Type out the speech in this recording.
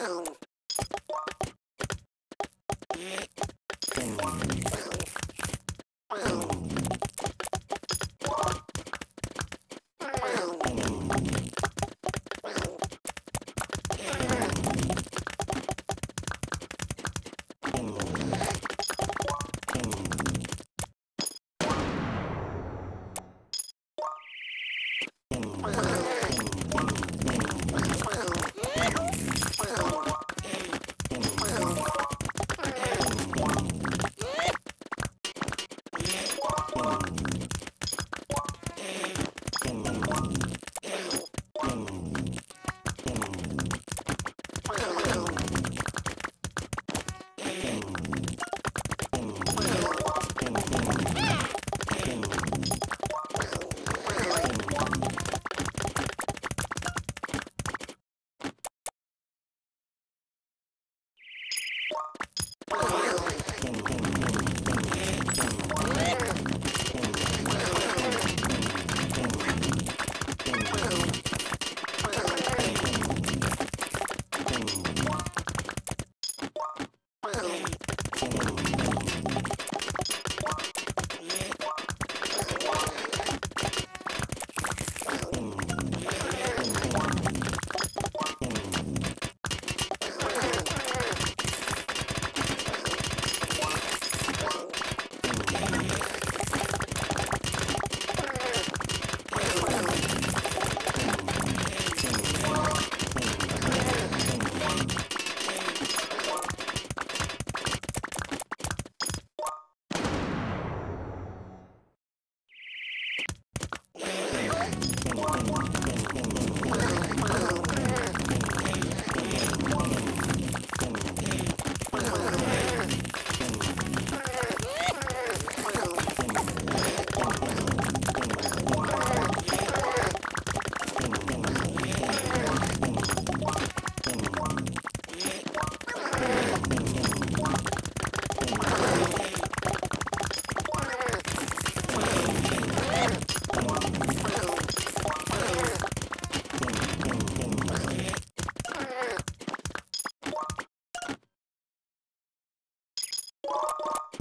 Wow. Oh. Okay. one.